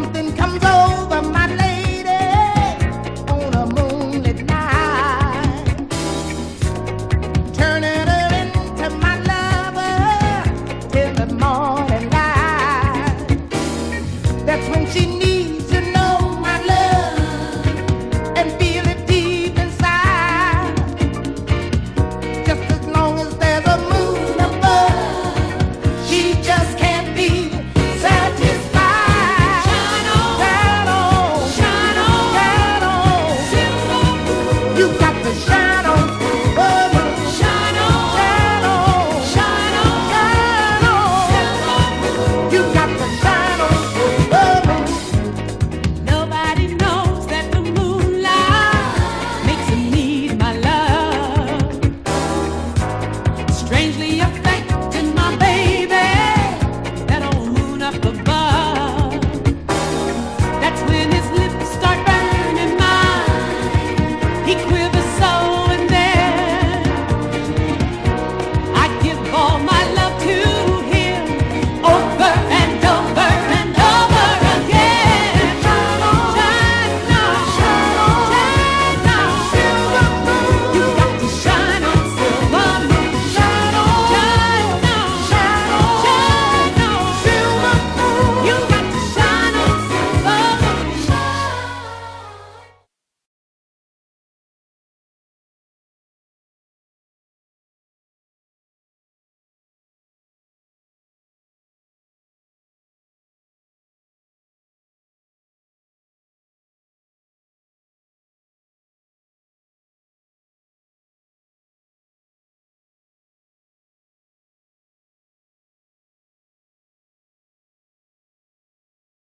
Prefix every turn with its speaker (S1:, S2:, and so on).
S1: something comes over.